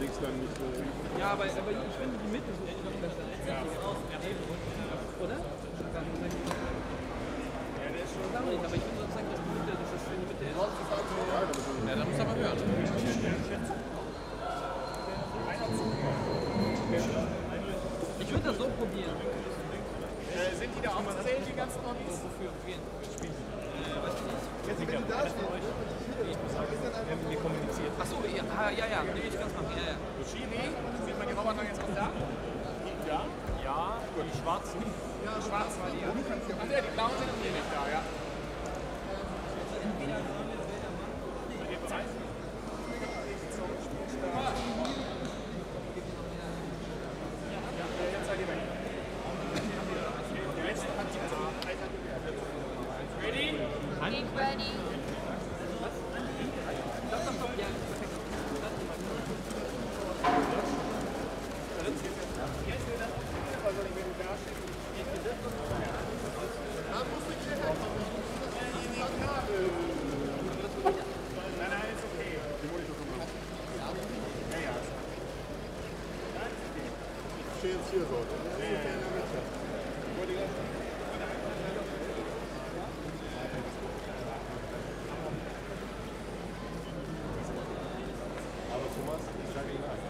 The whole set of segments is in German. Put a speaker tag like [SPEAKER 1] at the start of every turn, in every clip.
[SPEAKER 1] links lang nicht so.
[SPEAKER 2] Ja, aber, aber ich finde die Mitte so echt noch besser. Oder? Ja, der ist schon. Aber ich finde sozusagen, dass die Mitte, in die Mitte ist.
[SPEAKER 3] Ja, dann muss er mal hören.
[SPEAKER 2] Ich würde das so probieren.
[SPEAKER 4] Äh, sind die da auch zählen, die ganzen Hobbys?
[SPEAKER 2] Wofür? Wen?
[SPEAKER 1] Jetzt, wenn du da stehst,
[SPEAKER 4] Wir kommunizieren.
[SPEAKER 2] Achso, ja, ah, ja, ja, nee, ich kann es machen. Ja, ja.
[SPEAKER 4] Chili, sieht man die Roboter jetzt auch da? Ja. Ja, die schwarzen. Ja, die schwarzen war die. Ach ja, die blauen sind hier nicht da, ja.
[SPEAKER 1] Stehe jetzt hier so. Ungefähr in der Mitte. Aber Thomas, ich sage Ihnen eins.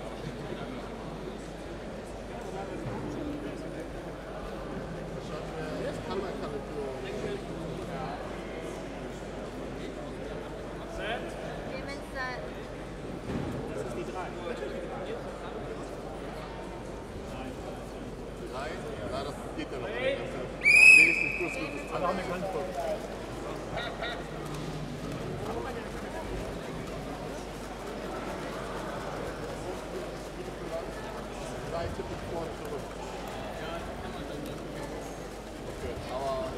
[SPEAKER 1] Jetzt kann man keine Führung.
[SPEAKER 5] Clemens set.
[SPEAKER 1] Drei? Ja, das geht ja noch. Wenigstens plus minus
[SPEAKER 4] Alle haben eine Handvoll.
[SPEAKER 1] drei Tippen vor und zurück. Okay, aber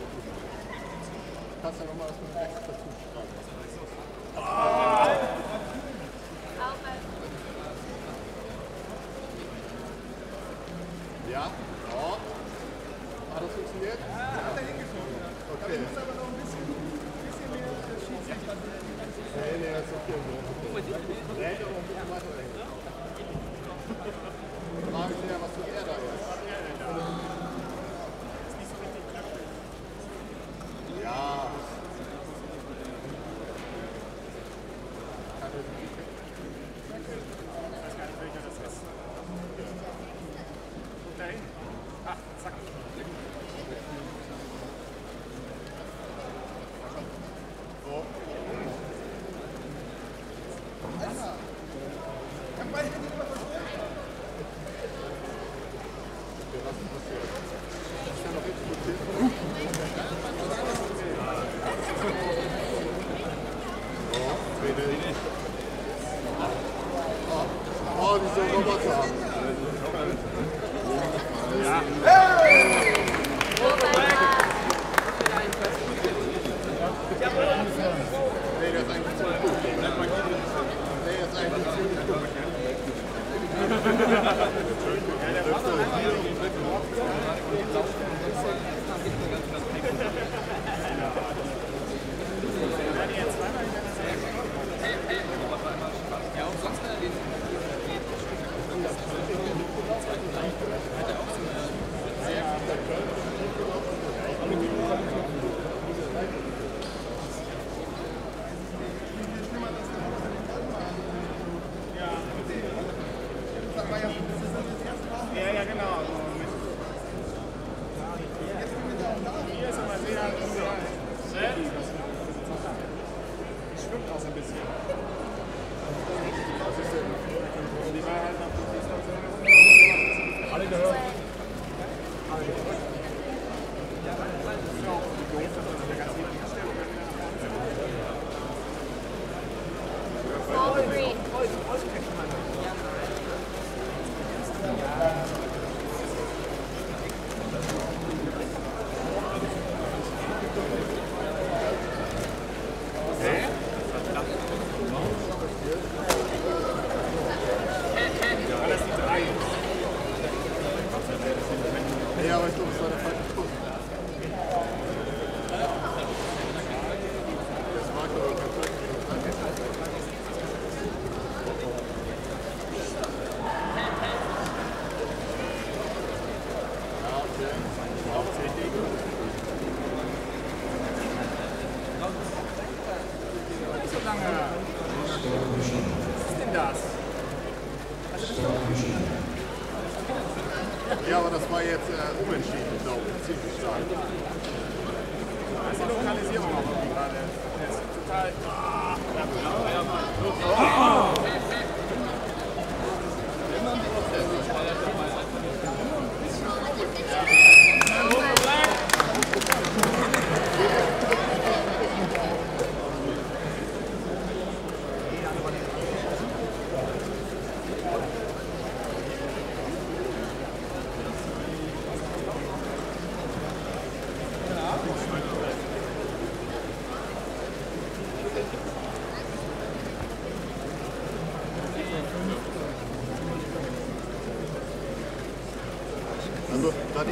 [SPEAKER 1] du kannst ja nochmal das mit rechts dazu schreiben.
[SPEAKER 5] Albert.
[SPEAKER 1] Ja? Oh. Hat das funktioniert? Hat er hingeschoben. Okay. muss aber noch ein bisschen, bisschen mehr Nee,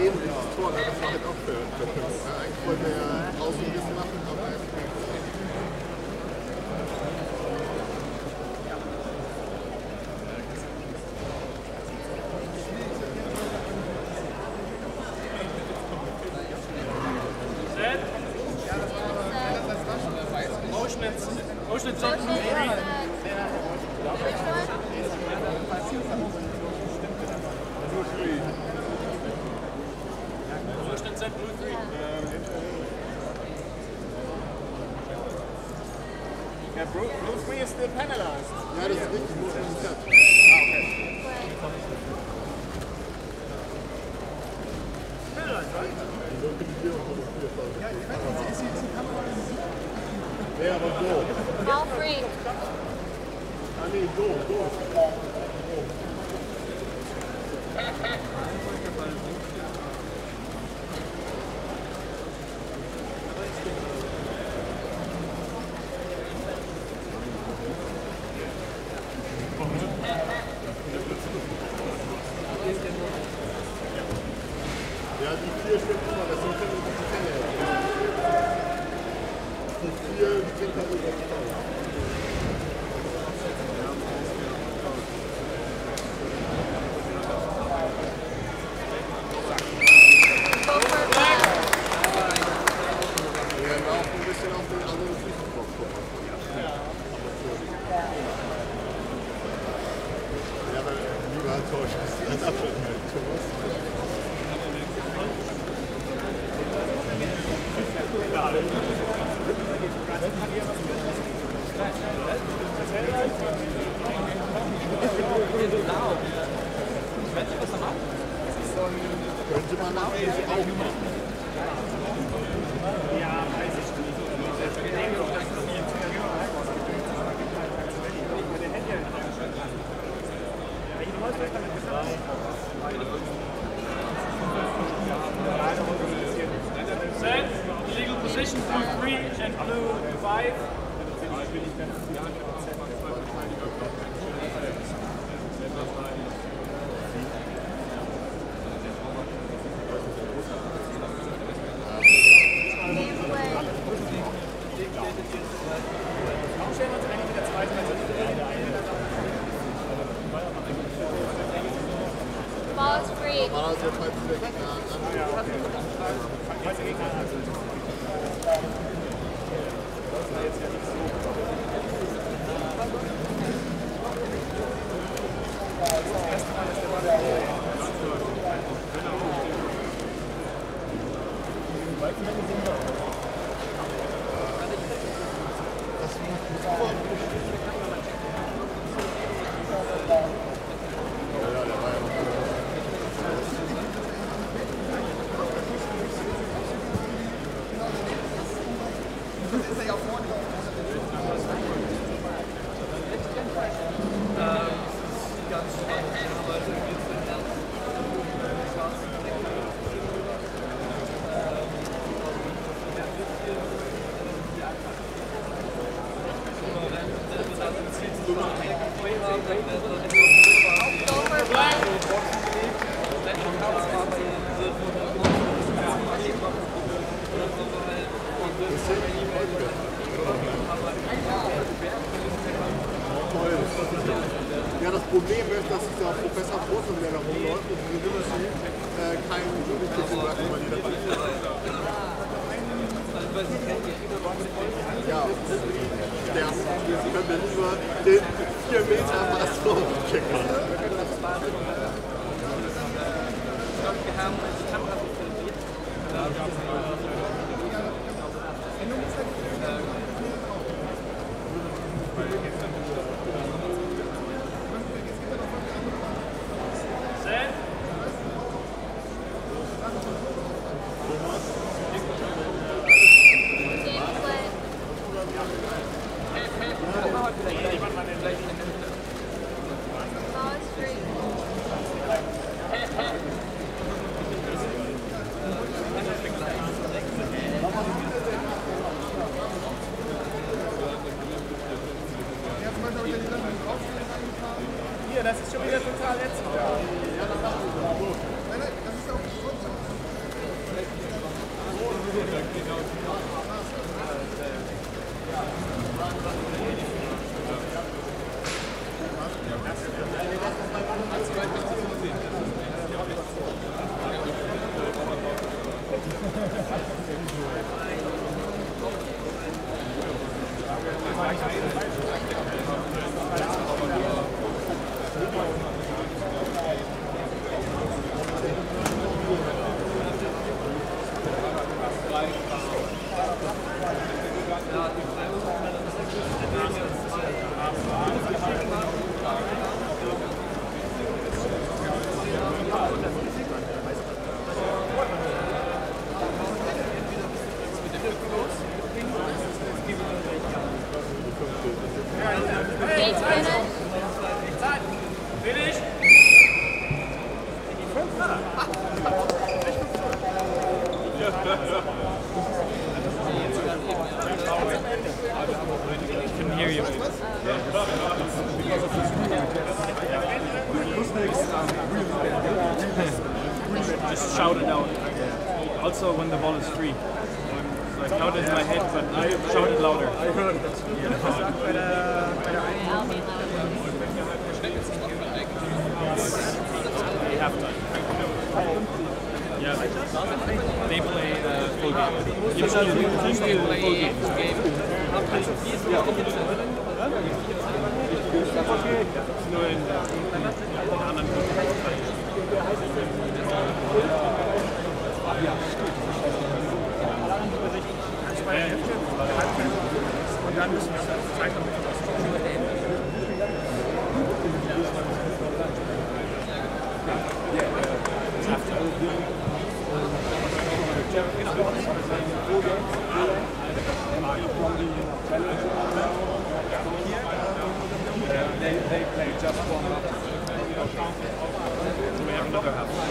[SPEAKER 4] Also gerade
[SPEAKER 1] eben dieses Tor, das war halt auch für, für eigentlich wollten wir ja draußen ein bisschen machen, aber er
[SPEAKER 4] Blue 3 is still penalized.
[SPEAKER 1] Ja, das ist richtig, muss nicht cut. Ja, aber so.
[SPEAKER 5] Ball free.
[SPEAKER 1] Ah, nee, so, so. Ja, die vier stimmt immer, das sind schon die Kenne. Die vier sind halt über die Frau. Okay. Ja, das Problem ist, dass dieser Professor Großen, der da rumläuft, und diese Division, äh, kein Jugendlichen sagt, weil die dabei ist. Ja, der, wir können lieber den 4 Meter Master kicken. glaube, wir haben die Kamera fotografiert.
[SPEAKER 6] Das ist schon wieder total letzter.
[SPEAKER 4] Game's
[SPEAKER 7] can hear you. Just shout it out. Also when the ball is free. So I counted in my head, but I shout it louder. I heard halftime. Yeah, they play uh, full game. Usually, usually full game. Nur in, in anderen
[SPEAKER 6] Und dann müssen wir es Zeit damit
[SPEAKER 7] So we have another half.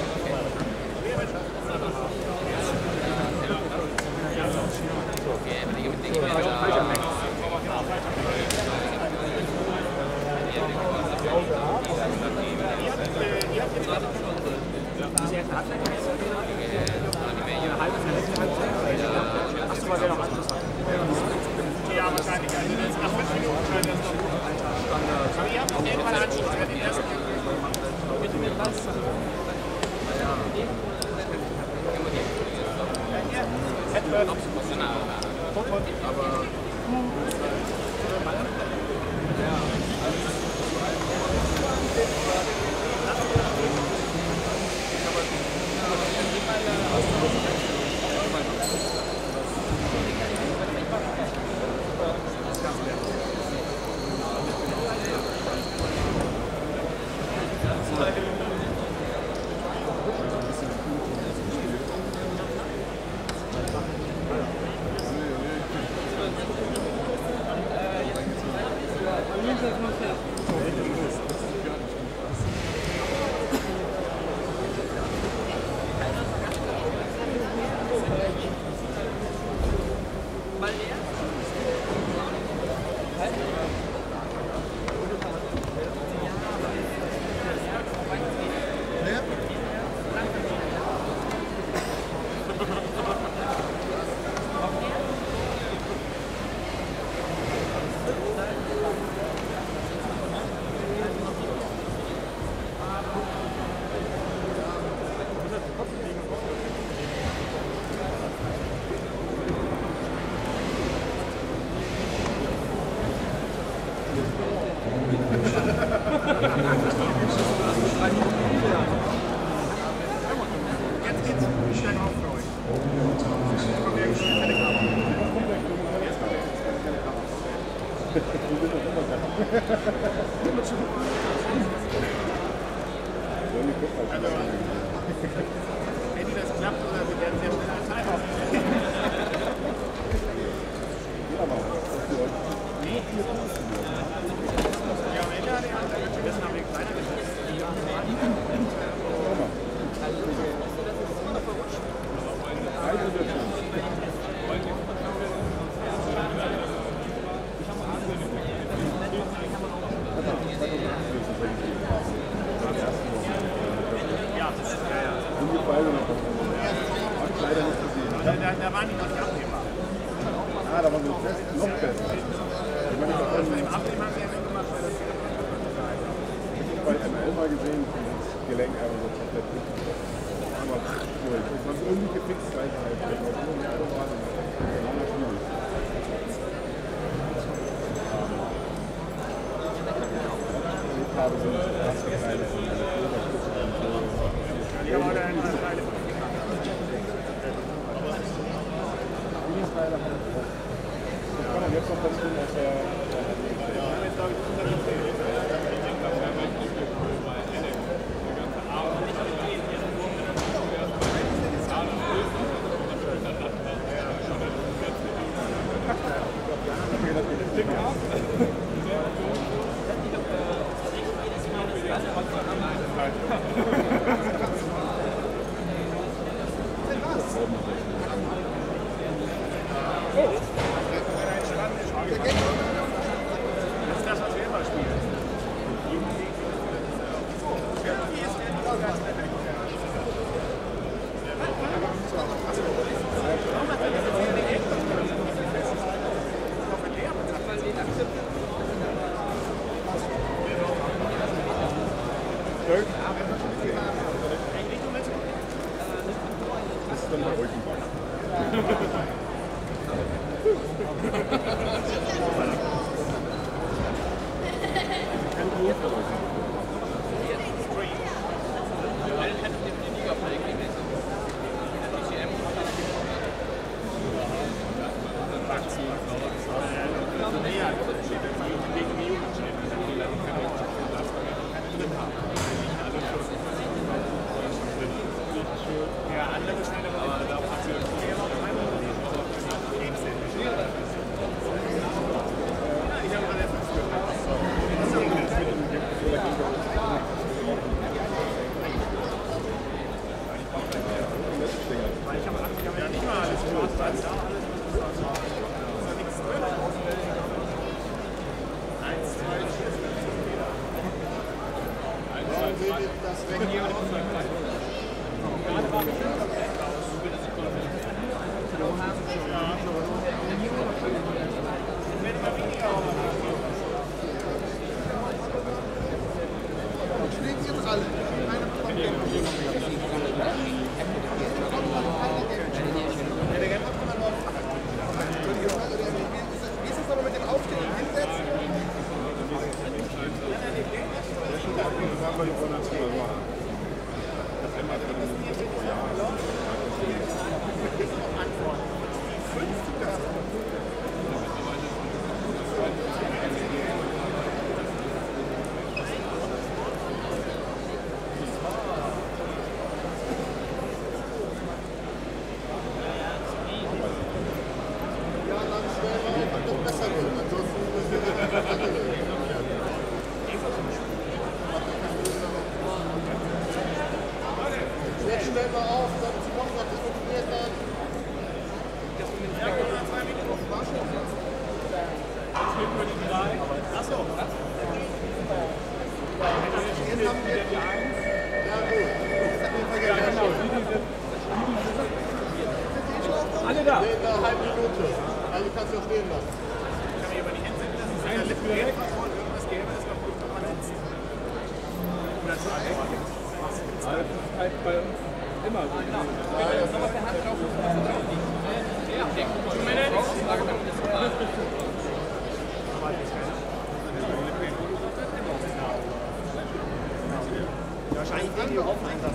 [SPEAKER 6] Wahrscheinlich
[SPEAKER 4] werden wir
[SPEAKER 1] auch
[SPEAKER 7] einsatz.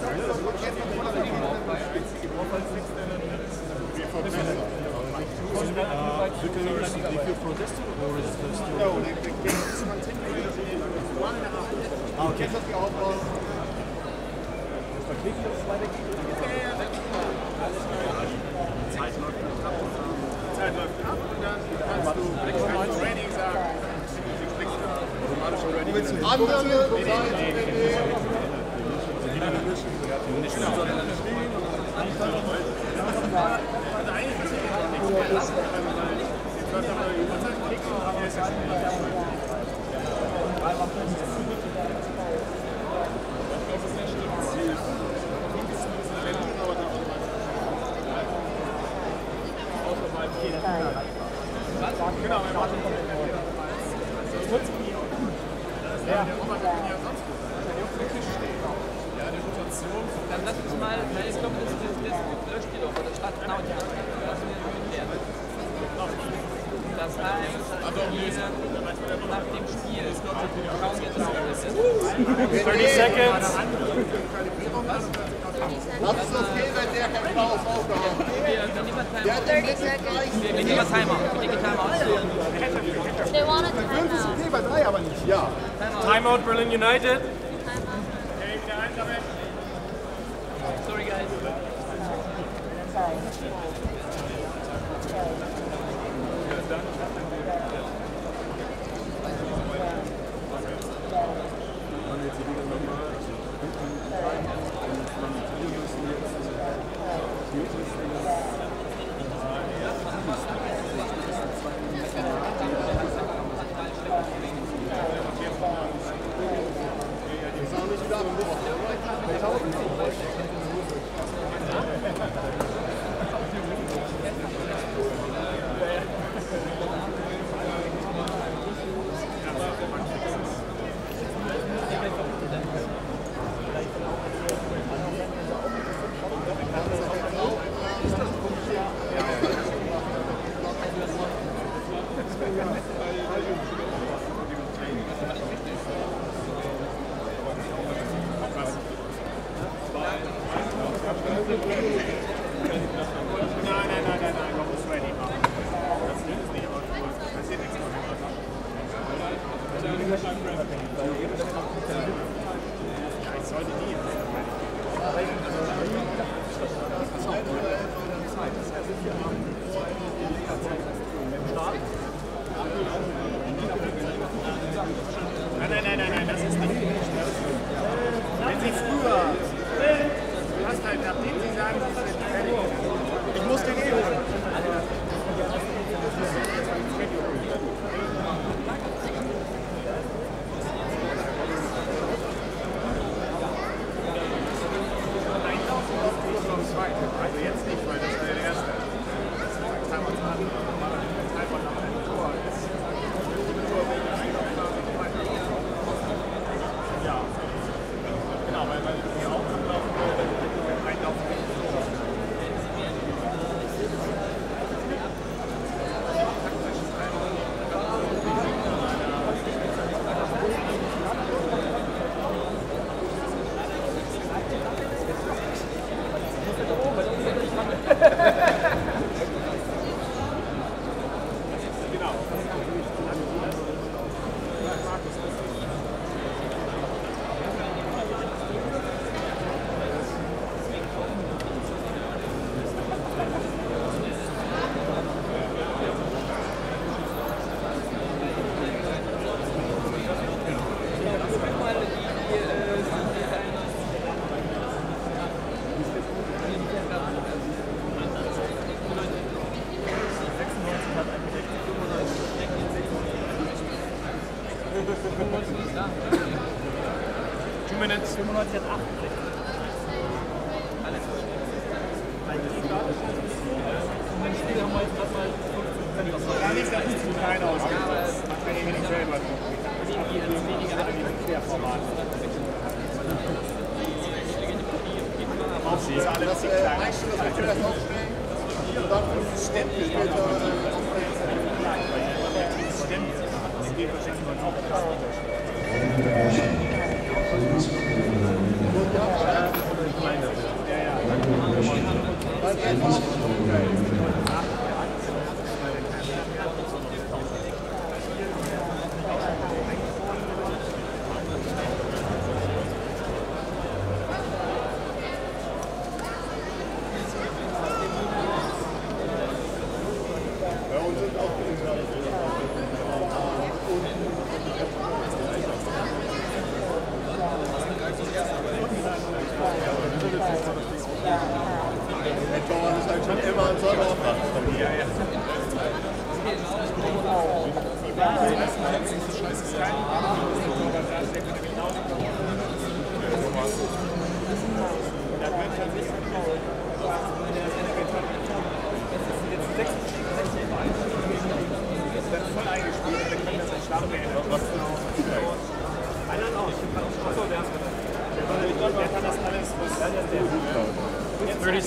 [SPEAKER 7] Okay.
[SPEAKER 1] Zeit läuft ab.
[SPEAKER 2] Zeit läuft ab und dann kannst du Training sagen. Automatisch Training. Mit
[SPEAKER 1] anderen Seiten
[SPEAKER 8] Genau, wir machen. Ja. mal, weil ich glaube, das, das, das löscht die doch von der Stadt Nauja. Das Das heißt, wir nach dem Spiel schauen wir drauf.
[SPEAKER 4] 30 Seconds.
[SPEAKER 1] Das ist das Geld, der Herr Klaus aufgehauen hat.
[SPEAKER 8] Wir nehmen
[SPEAKER 9] das Timer.
[SPEAKER 8] Wir nehmen Timer. Timeout
[SPEAKER 4] Berlin United.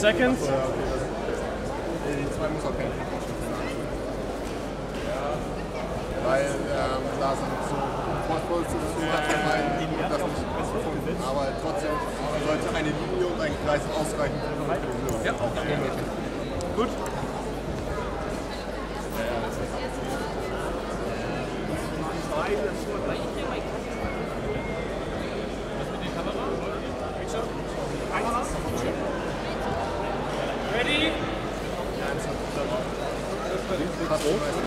[SPEAKER 7] seconds.
[SPEAKER 1] Acabou.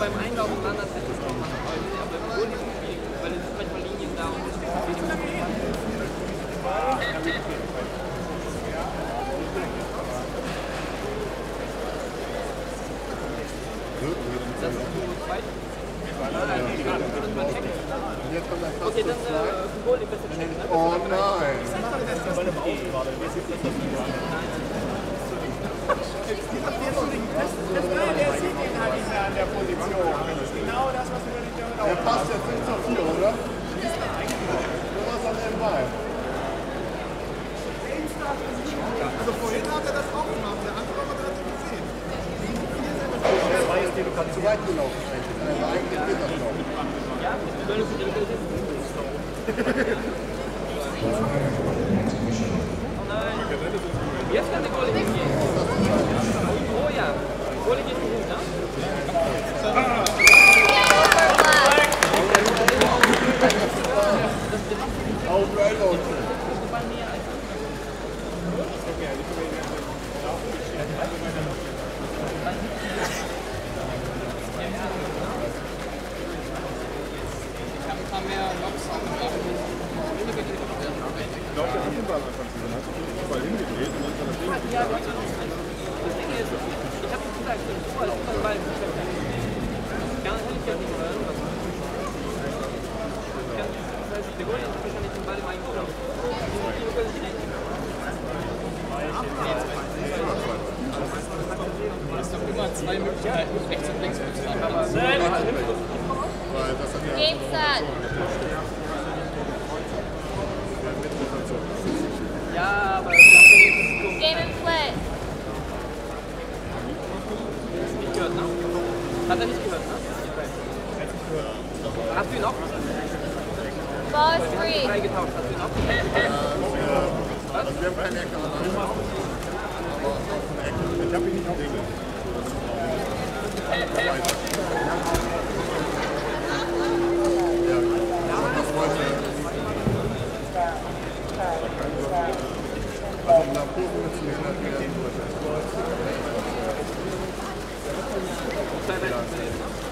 [SPEAKER 2] beim Einlaufen anders hätte es auch machen wollen. Aber weil es sind manchmal Linien da und das ist
[SPEAKER 1] so weit.
[SPEAKER 2] Okay, dann. Äh,
[SPEAKER 1] Oh nein.
[SPEAKER 4] Das war der sieht ihn halt nicht mehr an der Position. Das ist genau das, was wir nicht damit
[SPEAKER 1] Der passt jetzt nicht zur 4, oder? Schießt er eigentlich. Du warst an dem Ball.
[SPEAKER 10] Also vorhin hat er das auch gemacht, der andere hat das nicht gesehen.
[SPEAKER 1] Das
[SPEAKER 2] war jetzt die Lokation. Zu weit gelaufen. Eigentlich geht
[SPEAKER 1] das noch.
[SPEAKER 2] Ja, das ist Thank you.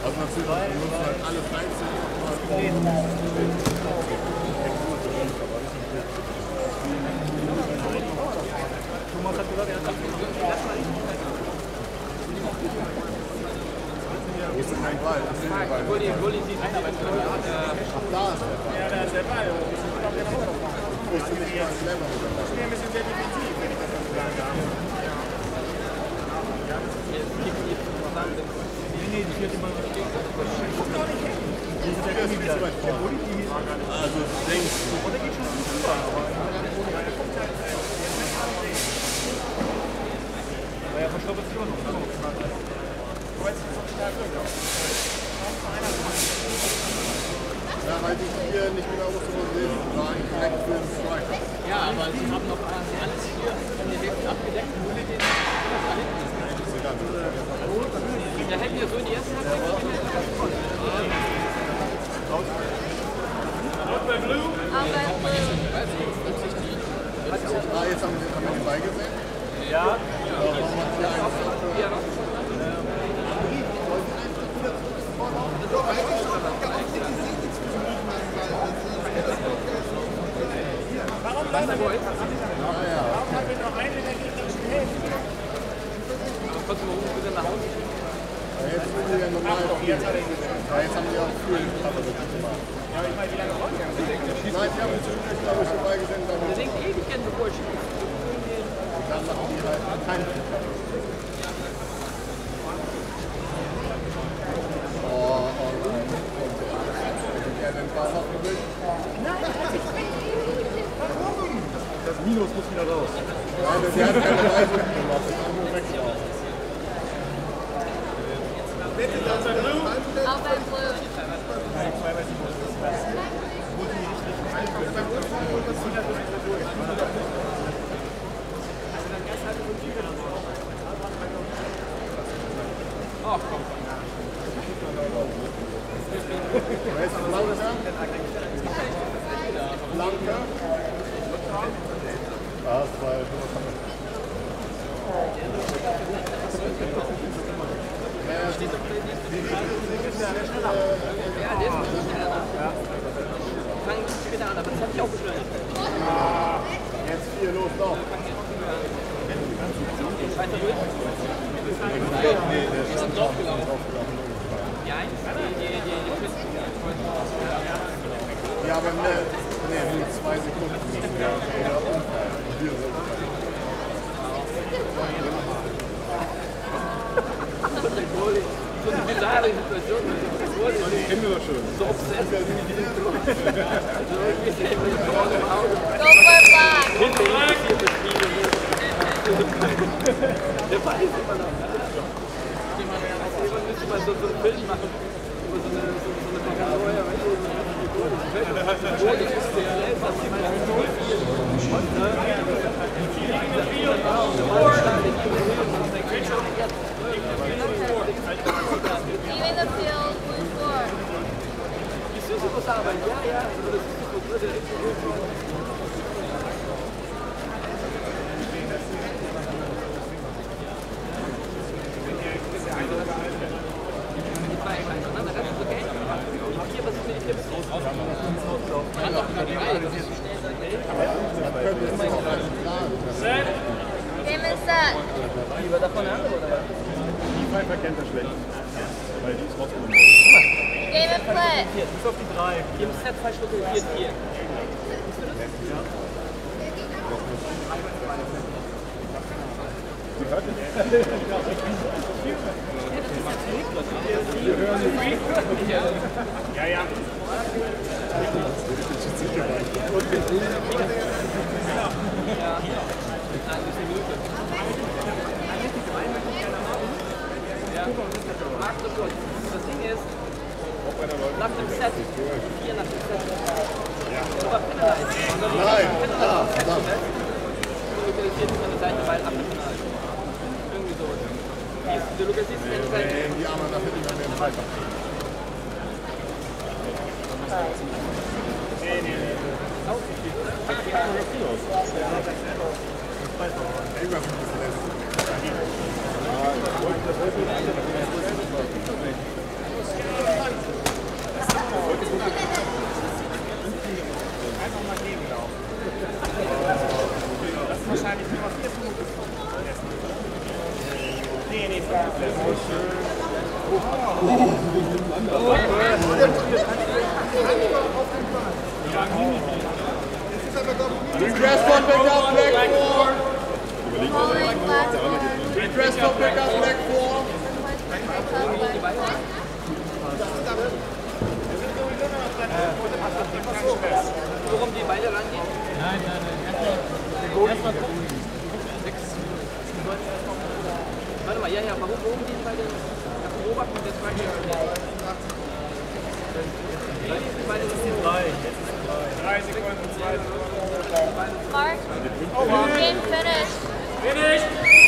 [SPEAKER 1] Also natürlich, wir müssen halt alle 13 Ist Ball? Das ist der Ball.
[SPEAKER 2] Goalie, Goalie sieht nicht, aber ich glaube,
[SPEAKER 1] Da ist der Ball.
[SPEAKER 4] Ja, da ist der Ball. Ich muss auf den
[SPEAKER 1] du nicht dem Ball?
[SPEAKER 4] Ich bin ein bisschen sehr defensiv, wenn ich das so sagen darf.
[SPEAKER 11] Nee, die vierte Mann.
[SPEAKER 1] Also denkst du,
[SPEAKER 11] War ja verstopft immer noch.
[SPEAKER 1] ja, weil die hier nicht genau sie sind, ein direkt für den Strike.
[SPEAKER 3] ja, aber sie haben noch quasi alles hier von der Hälfte abgedeckt, nur den das da hinten ist.
[SPEAKER 2] Da hätten wir so die ersten das ist voll.
[SPEAKER 5] Out by blue.
[SPEAKER 1] Ah, jetzt haben wir, den Ball gesehen.
[SPEAKER 11] Ja,
[SPEAKER 2] Ja, noch.
[SPEAKER 4] Warum bleiben wir Warum haben wir noch einen in der gegnerischen Hälfte?
[SPEAKER 2] Trotzdem rufen wir nach Hause.
[SPEAKER 1] Ja, jetzt sind wir ja normal
[SPEAKER 4] er gesehen.
[SPEAKER 1] Ja, jetzt haben die auch viel Cover gemacht.
[SPEAKER 4] Ja, ich meine, wie lange wollen wir?
[SPEAKER 1] Nein, die haben zwischendurch, glaube ich, dann,
[SPEAKER 2] Der denkt ewig an bevor ich
[SPEAKER 1] dann machen die halt keinen Oh, oh nein. Hätte er den Ball noch gewinnt?
[SPEAKER 11] Minus muss wieder raus.
[SPEAKER 1] Nein, der hat keine gemacht. Das haben wir weggelaufen.
[SPEAKER 5] Out by blue.
[SPEAKER 2] Ach komm.
[SPEAKER 1] Wer ist Blanca? Blanca? Ah, das war
[SPEAKER 2] Ja, der ist nicht schneller. Fangen wir später an, aber das hat mich auch beschleunigt.
[SPEAKER 1] Jetzt vier los, noch.
[SPEAKER 2] Weiter durch.
[SPEAKER 3] Die sind draufgelaufen.
[SPEAKER 2] Die eins, die, die, die, die Pisten.
[SPEAKER 1] Ja, aber ne, ne, nur zwei Sekunden. Ja, oder Unfall. Hier so.
[SPEAKER 2] Der Goalie. So eine bizarre Situation. Der Goalie ist
[SPEAKER 1] Kennen wir doch schon.
[SPEAKER 2] so irgendwie ist er immer im Tor im Auge.
[SPEAKER 5] Go for black.
[SPEAKER 2] Hinter ihm ist hier beschrieben. Der weiß immer noch. Jemand müsste mal so, so einen Film machen. Über so eine, so, so eine Paranoia, weißt du, so eine Goalie ist der, was die mal so viel. Und, ne?
[SPEAKER 5] Leaving the field. Blue four.
[SPEAKER 2] Die Sisyphus Arbeit, ja, ja. Also das Sisyphus wird ja richtig gut. Die zwei hintereinander, das ist okay. Hier, was ist mit den Clips?
[SPEAKER 3] Man hat auch über drei, das ist schnell.
[SPEAKER 1] Dann können wir es auch als Plan.
[SPEAKER 7] lieber davon an, oder?
[SPEAKER 4] Die Pfeifer kennt er schlecht. Weil die ist rausgenommen.
[SPEAKER 12] Game and play.
[SPEAKER 13] Hier, bis auf die drei.
[SPEAKER 7] Im Set zwei Schritte hier, hier.
[SPEAKER 4] Ja, ja.
[SPEAKER 7] Marc, das gut. Das Ding ist, nach dem Set, hier nach dem Set, oder Penalize.
[SPEAKER 2] Nein, da, da.
[SPEAKER 7] Irgendwie so. Du lokalisierst die eine Seite.
[SPEAKER 2] Nee, die anderen, da hätte ich noch mehr Pfeifer. Irgendwas ein bisschen lässt.
[SPEAKER 4] Einfach mal gegenlaufen. Das ist wahrscheinlich nur
[SPEAKER 2] four. Redress from back down, four.
[SPEAKER 7] Worum die beide rangehen?
[SPEAKER 13] Nein, nein, nein. Erstmal gucken.
[SPEAKER 7] Warte mal, ja, ja, warum, worum die beide ja, beobachten und jetzt die drei.
[SPEAKER 4] Sekunden, zwei Sekunden.
[SPEAKER 12] Mark. Game finished.
[SPEAKER 7] was